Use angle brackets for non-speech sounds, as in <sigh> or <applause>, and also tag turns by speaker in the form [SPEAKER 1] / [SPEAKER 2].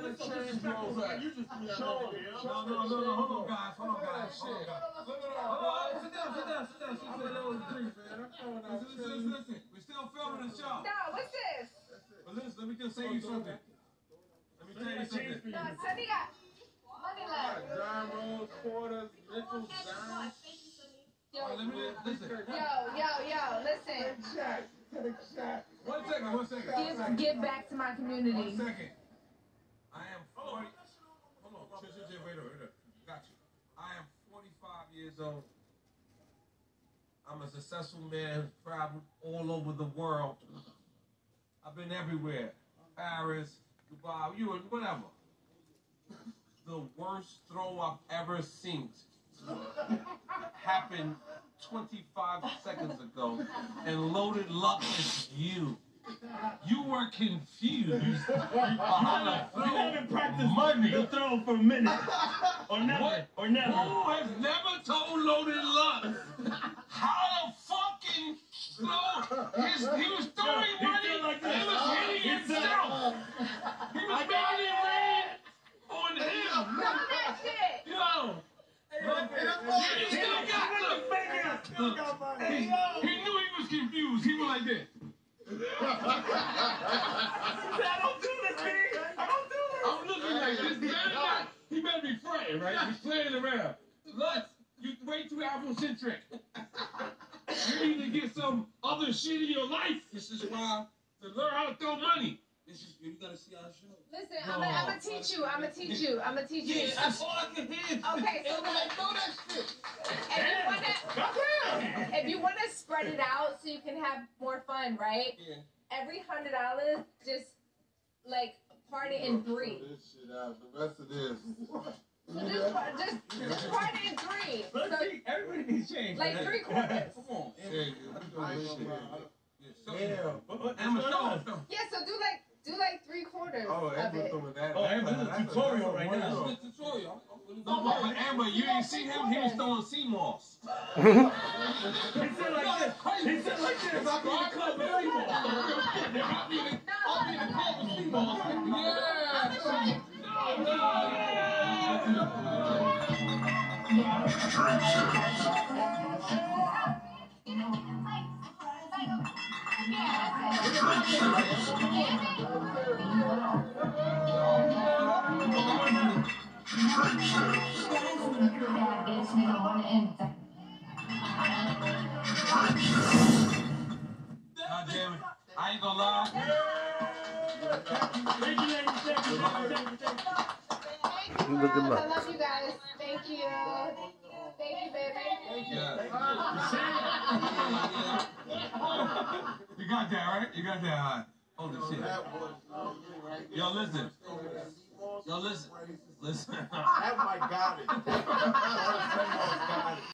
[SPEAKER 1] No, no, no, no, hold on, guys, hold on, guys, hold on. Hold on, sit down, sit down, sit down, sit down. Listen, listen, listen, listen. We're still filming the show.
[SPEAKER 2] No, what's this?
[SPEAKER 1] But listen, let me just say you something. Let me tell you something.
[SPEAKER 2] No, Sonny got money left.
[SPEAKER 3] Gyros, quarters, nickels, dimes.
[SPEAKER 2] Yo,
[SPEAKER 1] All right, let me listen.
[SPEAKER 2] yo, yo, yo, listen.
[SPEAKER 3] Shot. Take a shot.
[SPEAKER 1] One second, one second.
[SPEAKER 2] Give, give back to my community.
[SPEAKER 1] One second. 45 years old. I'm a successful man, traveled all over the world. I've been everywhere. Paris, Dubai, you and whatever. The worst throw I've ever seen <laughs> happened 25 seconds ago, and Loaded Lux is you. You were confused on how to
[SPEAKER 4] You haven't practiced
[SPEAKER 1] money.
[SPEAKER 4] the throw for a minute. <laughs> Or never.
[SPEAKER 1] What?
[SPEAKER 4] Or never.
[SPEAKER 1] Who has never told Loaded Lux how to fucking throw his, he was throwing
[SPEAKER 4] He
[SPEAKER 1] money,
[SPEAKER 4] feel like
[SPEAKER 1] he was hitting
[SPEAKER 4] He feel-
[SPEAKER 1] himself. He was making it rain on him.
[SPEAKER 2] Stop that shit.
[SPEAKER 1] Yo. Look, you still got look, look. He, he knew he was confused. He was like this. <laughs>
[SPEAKER 4] I don't do this, man. I don't do this.
[SPEAKER 1] I'm looking like this. Better not. He better be playing, right? He's playing around. Look, you're way too Afrocentric. You need to get some other shit in your life.
[SPEAKER 5] This is why.
[SPEAKER 1] To learn how to throw money.
[SPEAKER 5] This is you gotta see our show.
[SPEAKER 2] Listen, I'm gonna I'm gonna teach you. I'm gonna teach you. I'm gonna teach you.
[SPEAKER 5] Yeah, that's all I can hear.
[SPEAKER 2] Okay, so
[SPEAKER 5] Everybody throw that shit.
[SPEAKER 2] if you wanna if you wanna spread it out so you can have more fun, right?
[SPEAKER 5] Yeah.
[SPEAKER 2] Every hundred dollars, just like part it in three.
[SPEAKER 3] This shit out. The rest of this. <laughs>
[SPEAKER 2] So just par- just just part it in three.
[SPEAKER 4] Let's
[SPEAKER 2] So.
[SPEAKER 4] Everybody needs change.
[SPEAKER 2] like three quarters. <laughs>
[SPEAKER 5] Come on.
[SPEAKER 3] Yeah, you doing this shit.
[SPEAKER 1] Yeah, so,
[SPEAKER 3] Yeah.
[SPEAKER 4] What- what-
[SPEAKER 1] I'm a
[SPEAKER 4] what's going on?
[SPEAKER 1] show.
[SPEAKER 2] Yeah, so do like do like three quarters
[SPEAKER 3] Oh,
[SPEAKER 2] of
[SPEAKER 3] Amber's
[SPEAKER 2] it.
[SPEAKER 3] doing that.
[SPEAKER 4] Oh, Amber's doing a
[SPEAKER 3] That's
[SPEAKER 4] tutorial
[SPEAKER 3] that's
[SPEAKER 4] right now.
[SPEAKER 3] of
[SPEAKER 5] This
[SPEAKER 3] them.
[SPEAKER 5] is the tutorial. I'm- I'm-
[SPEAKER 1] No, but, but Amber, you didn't see him? He was throwing sea moss. <laughs>
[SPEAKER 4] He said like this. He said like this.
[SPEAKER 1] I'll be the club with sea moss. I'll be in the- I'll be the club with sea moss. Yeah. Gonna lie.
[SPEAKER 4] Thank you. Thank you, thank thank you, thank you.
[SPEAKER 2] Thank you,
[SPEAKER 6] Good luck.
[SPEAKER 2] I love you guys. Thank you. Thank you, baby.
[SPEAKER 1] Yeah.
[SPEAKER 5] Yeah.
[SPEAKER 1] You got that, right? You got that, all right. Holy shit.
[SPEAKER 3] That was right.
[SPEAKER 1] Yo, listen. Yo, listen. Listen.
[SPEAKER 3] That might got <laughs>